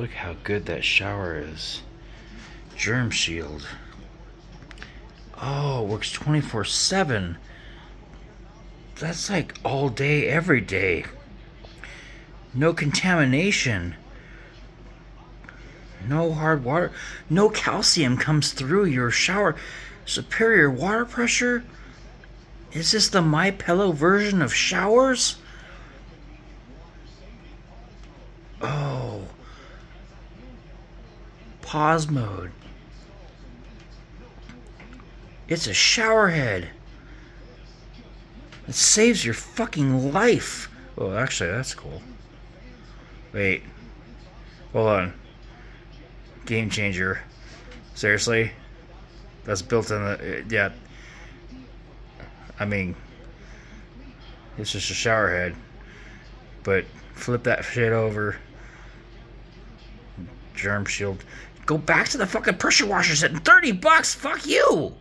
Look how good that shower is. Germ shield. Oh, works 24 7. That's like all day, every day. No contamination. No hard water. No calcium comes through your shower. Superior water pressure? Is this the My Pillow version of showers? Oh. Pause mode. It's a shower head. It saves your fucking life. Well, actually, that's cool. Wait. Hold on. Game changer. Seriously? That's built in the. Uh, yeah. I mean, it's just a shower head. But flip that shit over. Germ shield. Go back to the fucking pressure washer setting. 30 bucks? Fuck you!